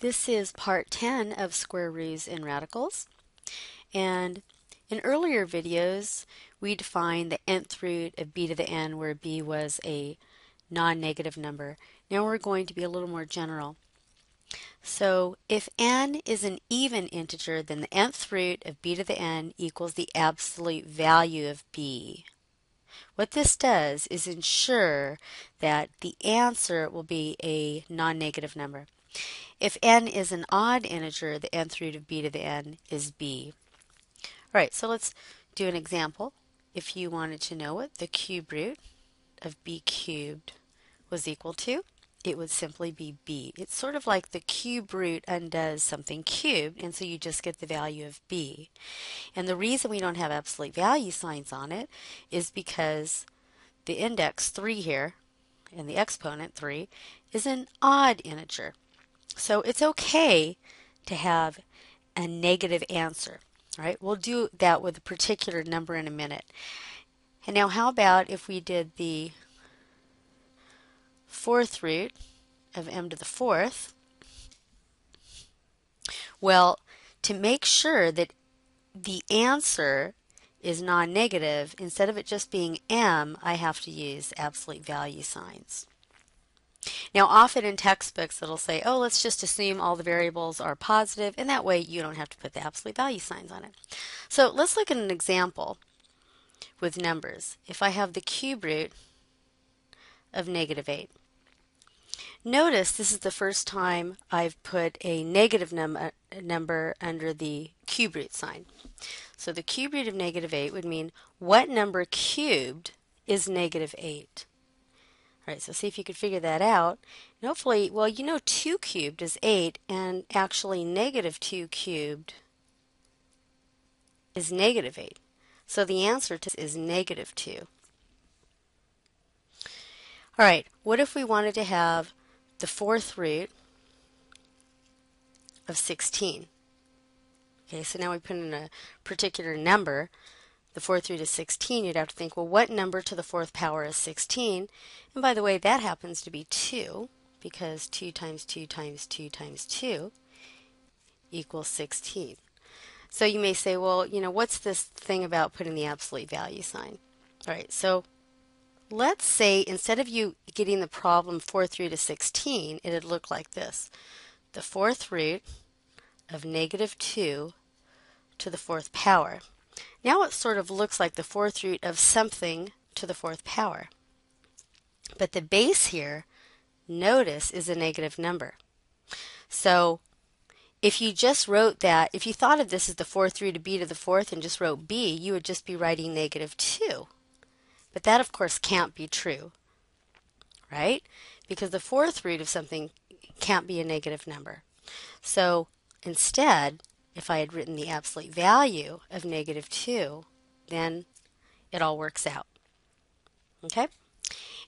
This is part 10 of square roots and radicals. And in earlier videos, we defined the nth root of b to the n where b was a non-negative number. Now we're going to be a little more general. So if n is an even integer, then the nth root of b to the n equals the absolute value of b. What this does is ensure that the answer will be a non-negative number. If n is an odd integer, the nth root of b to the n is b. All right, so let's do an example. If you wanted to know what the cube root of b cubed was equal to, it would simply be b. It's sort of like the cube root undoes something cubed, and so you just get the value of b. And the reason we don't have absolute value signs on it is because the index 3 here, and the exponent 3, is an odd integer. So it's okay to have a negative answer. All right, we'll do that with a particular number in a minute. And now how about if we did the fourth root of m to the fourth? Well, to make sure that the answer is non-negative, instead of it just being m, I have to use absolute value signs. Now, often in textbooks, it'll say, oh, let's just assume all the variables are positive, and that way you don't have to put the absolute value signs on it. So let's look at an example with numbers. If I have the cube root of negative 8. Notice this is the first time I've put a negative num uh, number under the cube root sign. So the cube root of negative 8 would mean what number cubed is negative 8? Right, so see if you could figure that out. And hopefully, well, you know 2 cubed is 8, and actually negative 2 cubed is negative 8. So the answer to this is negative 2. All right, what if we wanted to have the fourth root of 16? Okay, so now we put in a particular number the fourth root is 16, you'd have to think, well, what number to the fourth power is 16? And by the way, that happens to be 2, because 2 times 2 times 2 times 2 equals 16. So you may say, well, you know, what's this thing about putting the absolute value sign? All right, so let's say instead of you getting the problem fourth root of 16, it'd look like this. The fourth root of negative 2 to the fourth power. Now it sort of looks like the fourth root of something to the fourth power. But the base here, notice, is a negative number. So if you just wrote that, if you thought of this as the fourth root of b to the fourth and just wrote b, you would just be writing negative 2. But that, of course, can't be true, right? Because the fourth root of something can't be a negative number. So instead, if I had written the absolute value of negative 2, then it all works out. Okay?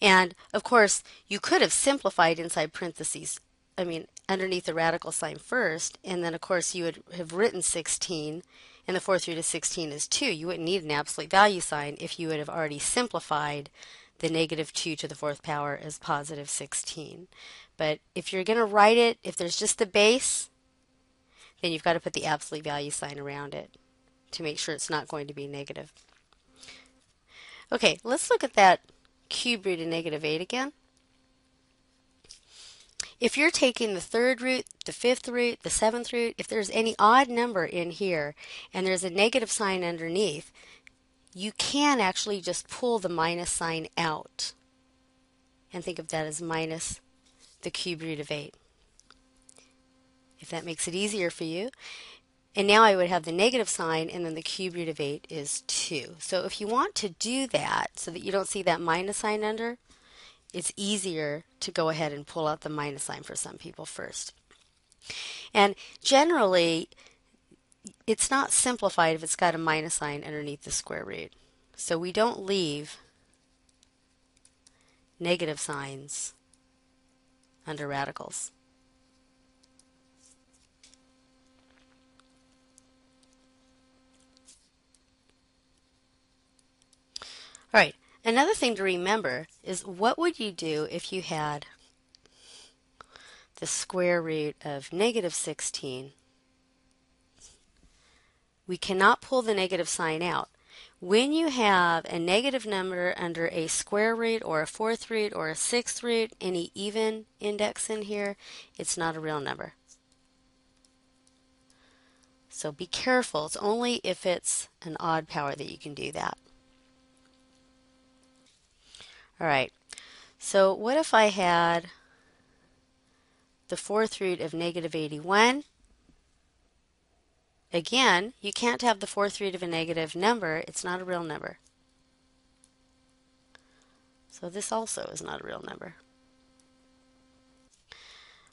And of course, you could have simplified inside parentheses, I mean, underneath the radical sign first, and then of course you would have written 16, and the fourth root of 16 is 2. You wouldn't need an absolute value sign if you would have already simplified the negative 2 to the fourth power as positive 16. But if you're going to write it, if there's just the base, then you've got to put the absolute value sign around it to make sure it's not going to be negative. Okay, let's look at that cube root of negative 8 again. If you're taking the third root, the fifth root, the seventh root, if there's any odd number in here and there's a negative sign underneath, you can actually just pull the minus sign out and think of that as minus the cube root of 8 if that makes it easier for you. And now I would have the negative sign and then the cube root of 8 is 2. So if you want to do that so that you don't see that minus sign under, it's easier to go ahead and pull out the minus sign for some people first. And generally, it's not simplified if it's got a minus sign underneath the square root. So we don't leave negative signs under radicals. All right, another thing to remember is what would you do if you had the square root of negative 16, we cannot pull the negative sign out. When you have a negative number under a square root or a fourth root or a sixth root, any even index in here, it's not a real number. So be careful. It's only if it's an odd power that you can do that. All right. So what if I had the fourth root of negative 81? Again, you can't have the fourth root of a negative number. It's not a real number. So this also is not a real number.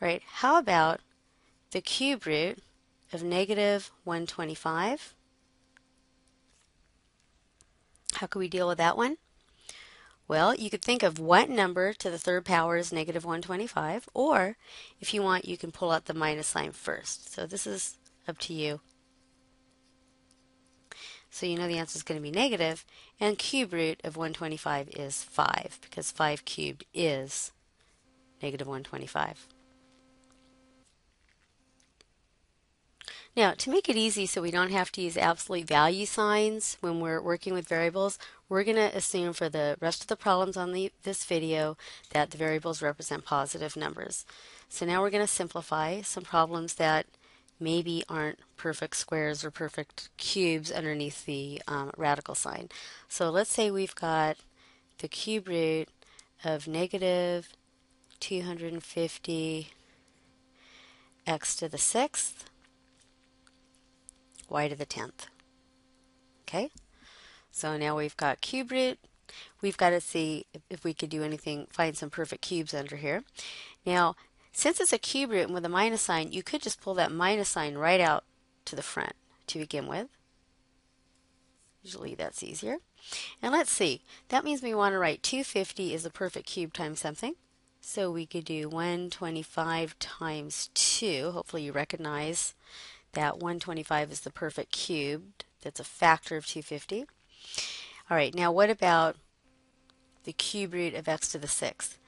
All right, how about the cube root of negative 125? How can we deal with that one? Well, you could think of what number to the third power is negative 125, or if you want, you can pull out the minus sign first. So this is up to you. So you know the answer is going to be negative, and cube root of 125 is 5, because 5 cubed is negative 125. Now, to make it easy so we don't have to use absolute value signs when we're working with variables, we're going to assume for the rest of the problems on the, this video that the variables represent positive numbers. So now we're going to simplify some problems that maybe aren't perfect squares or perfect cubes underneath the um, radical sign. So let's say we've got the cube root of negative 250 x to the sixth, y to the 10th. Okay, so now we've got cube root. We've got to see if we could do anything, find some perfect cubes under here. Now, since it's a cube root and with a minus sign, you could just pull that minus sign right out to the front to begin with. Usually that's easier. And let's see, that means we want to write 250 is a perfect cube times something. So we could do 125 times 2. Hopefully you recognize that 125 is the perfect cube. That's a factor of 250. All right, now what about the cube root of x to the sixth?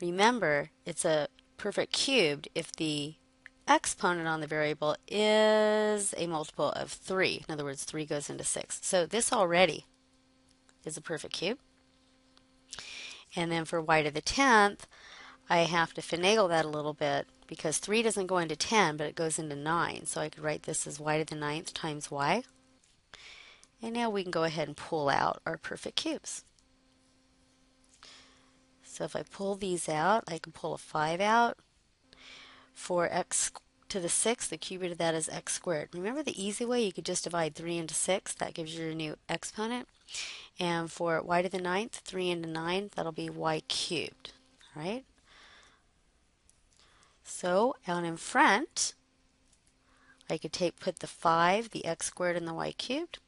Remember, it's a perfect cubed if the exponent on the variable is a multiple of 3. In other words, 3 goes into 6. So this already is a perfect cube. And then for y to the 10th, I have to finagle that a little bit because 3 doesn't go into 10, but it goes into 9. So I could write this as y to the 9th times y. And now we can go ahead and pull out our perfect cubes. So if I pull these out, I can pull a 5 out. For x to the 6, the cube root of that is x squared. Remember the easy way? You could just divide 3 into 6. That gives you your new exponent. And for y to the 9th, 3 into 9, that'll be y cubed. All right? So out in front, I could take put the 5, the x squared, and the y cubed.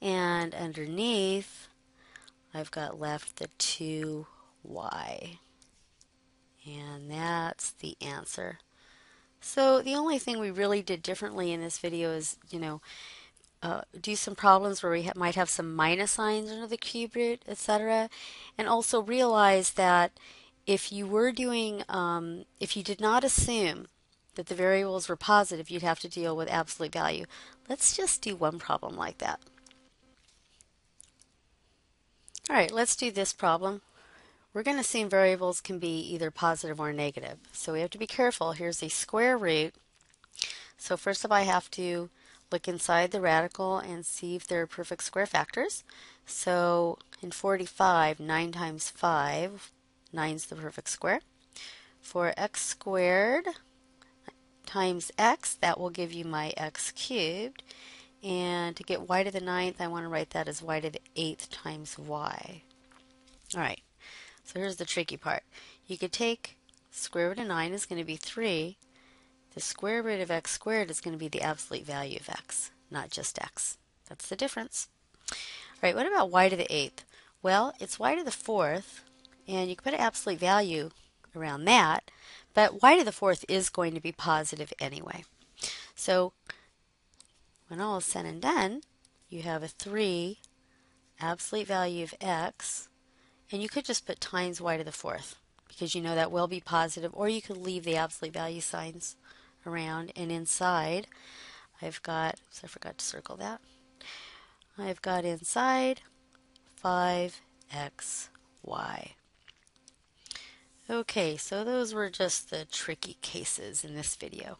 And underneath, I've got left the 2y. And that's the answer. So the only thing we really did differently in this video is, you know, uh, do some problems where we ha might have some minus signs under the cube root, etc. And also realize that if you were doing, um, if you did not assume that the variables were positive, you'd have to deal with absolute value. Let's just do one problem like that. All right, let's do this problem. We're going to assume variables can be either positive or negative. So we have to be careful. Here's a square root. So first of all, I have to look inside the radical and see if there are perfect square factors. So in 45, 9 times 5, 9 is the perfect square. For x squared times x, that will give you my x cubed. And to get y to the ninth, I want to write that as y to the eighth times y. All right, so here's the tricky part. You could take square root of 9 is going to be 3. The square root of x squared is going to be the absolute value of x, not just x. That's the difference. All right, what about y to the 8th? Well, it's y to the 4th, and you can put an absolute value around that, but y to the 4th is going to be positive anyway. So when all is said and done, you have a 3 absolute value of x, And you could just put times y to the fourth because you know that will be positive, or you could leave the absolute value signs around. And inside, I've got, so I forgot to circle that. I've got inside 5xy. Okay, so those were just the tricky cases in this video.